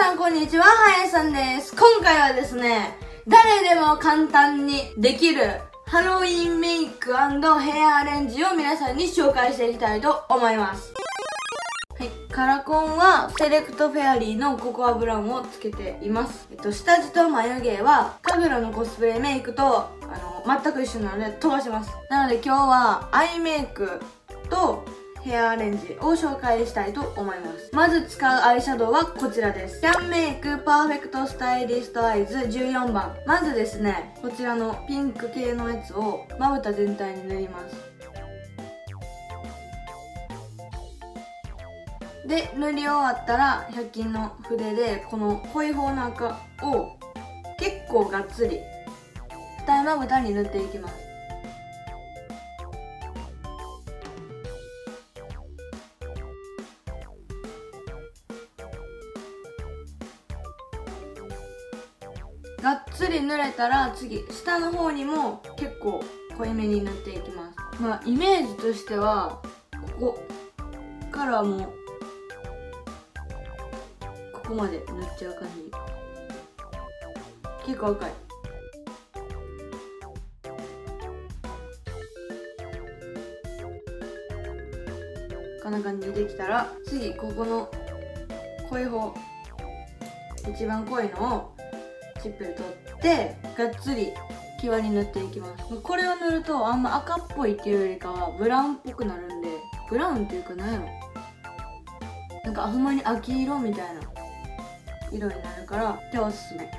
さんこんにちは、はやさんです。今回はですね、誰でも簡単にできるハロウィンメイクヘアアレンジを皆さんに紹介していきたいと思います。はい、カラコンはセレクトフェアリーのココアブラウンをつけています。えっと、下地と眉毛はカグラのコスプレメイクとあの全く一緒なので飛ばします。なので今日はアイメイクとヘアアレンジを紹介したいと思います。まず使うアイシャドウはこちらです。キャンメイクパーフェクトスタイリストアイズ14番。まずですね、こちらのピンク系のやつをまぶた全体に塗ります。で、塗り終わったら100均の筆でこの濃い方の赤を結構がっつり二重まぶたに塗っていきます。がっつり塗れたら次下の方にも結構濃いめに塗っていきます。まあイメージとしてはここからもうここまで塗っちゃう感じ。結構赤い。こんな感じでできたら次ここの濃い方一番濃いのをチップで取ってがっつり際に塗っていきます。これを塗るとあんま赤っぽいっていうよりかはブラウンっぽくなるんでブラウンっていうか何やろ。なんかほんまに秋色みたいな。色になるから今日おすすめ。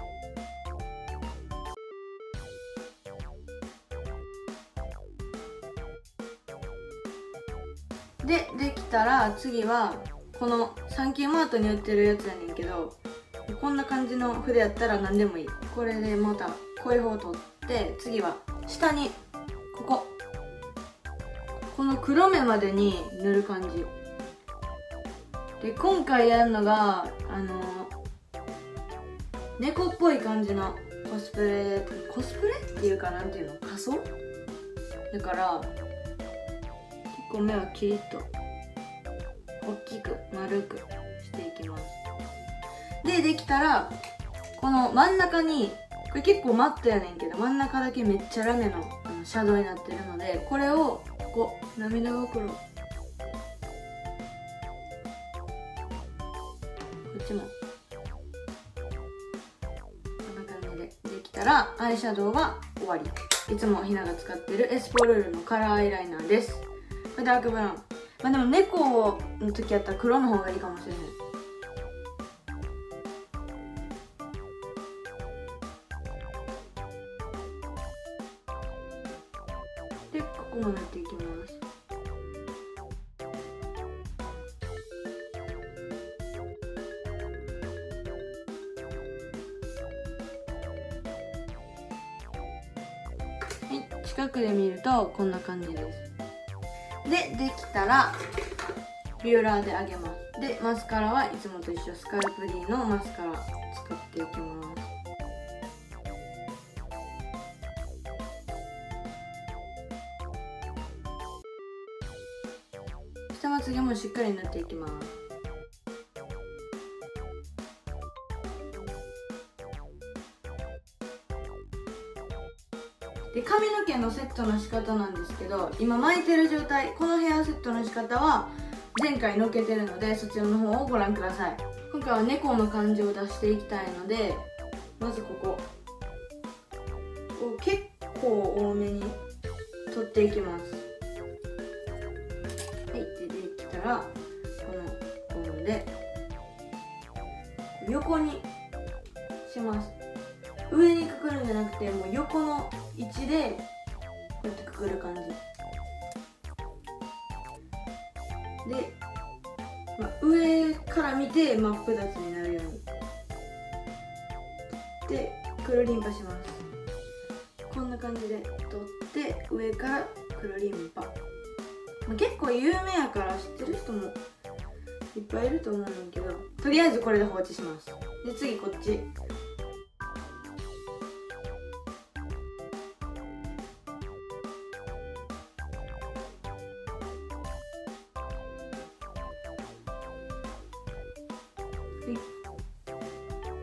でできたら次はこのサンキューマートに売ってるやつやねんけどこんな感じの筆やったら何でもいい。これでまた濃いう方を取って次は下にここ。この黒目までに塗る感じ。で今回やるのがあの猫っぽい感じのコスプレコスプレっていうかなんていうの？仮装？だから結構目はキリッと大きく丸くしていきます。でできたらこの真ん中にこれ結構マットやねんけど真ん中だけめっちゃラメのあのシャドウになってるのでこれをここ涙袋。こっちも。こんな感じでできたらアイシャドウは終わり。いつもひなが使ってるエスポルールのカラーアイライナーです。これダークブラウン。まあでも猫の時やったら黒の方がいいかもしれないここも塗っていきます。はい近くで見るとこんな感じです。でできたらビューラーで上げます。でマスカラはいつもと一緒。スカルプ D のマスカラ使っていきます。下まつげもしっかり塗っていきますで髪の毛のセットの仕方なんですけど今巻いてる状態このヘアセットの仕方は前回のっけてるのでそちらの方をご覧ください今回は猫の感じを出していきたいのでまずここ。こ結構多めに取っていきます。らこのボールで横にします。上にくくるんじゃなくてもう横の位置でこうやってくくる感じ。で、まあ、上から見て真っ二つになるように。で黒リンパします。こんな感じで取って上から黒リンパ、まあ、結構有名やから知ってる人もいっぱいいると思うんだけどとりあえずこれで放置します。で次こっち。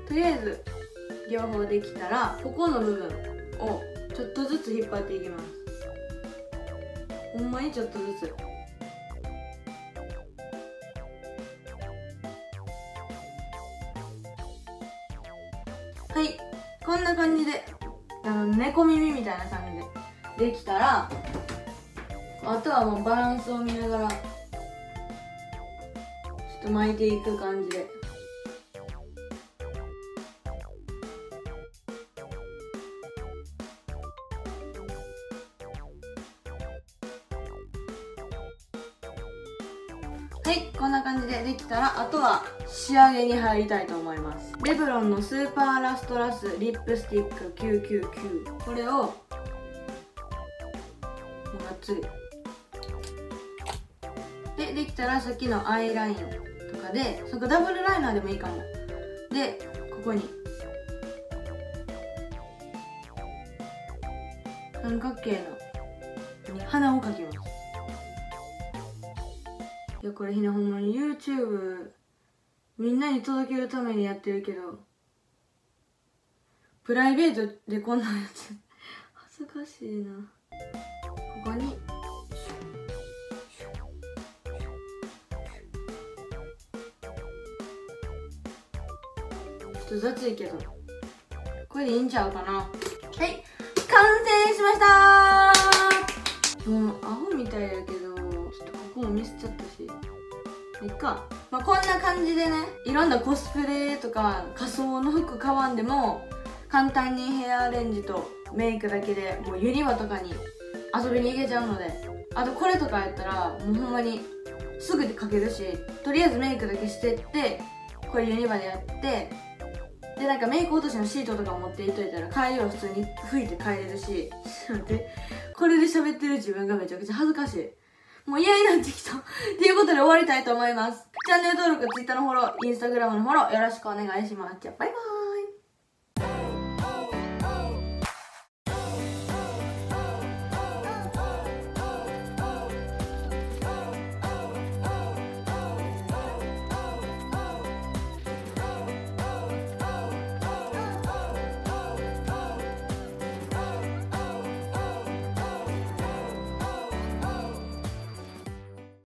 とりあえず両方できたらここの部分をちょっとずつ引っ張っていきます。ほんまにちょっとずつはい。こんな感じであの猫耳みたいな感じでできたらあとはもうバランスを見ながらちょっと巻いていく感じで。はいこんな感じでできたらあとは仕上げに入りたいと思います。レブロンのスーパーラストラスリップスティック999これをもうがっつり。でできたらさっきのアイラインとかでそこダブルライナーでもいいかも。でここに。三角形の鼻を描きます。やこれひなほんまに YouTube みんなに届けるためにやってるけどプライベートでこんなやつ恥ずかしいな。ここに？ちょっと雑いけど。これでいいんちゃうかな？はい。完成しました。もうアホみたいやけどちょっとここもミスっちゃったし。いっか、まあ、こんな感じでねいろんなコスプレとか仮装の服買わんでも簡単にヘアアレンジとメイクだけでもうユニバとかに遊びに行けちゃうのであとこれとかやったらもうほんまにすぐで描けるしとりあえずメイクだけしてってこれユニバでやってでなんかメイク落としのシートとか持っていっといたら帰りは普通に拭いて帰れるし これで喋ってる自分がめちゃくちゃ恥ずかしいもう嫌になってきた。っていうことで終わりたいと思います。チャンネル登録ツイッターのフォローインスタグラムのフォローよろしくお願いします。じゃあバイバーイ。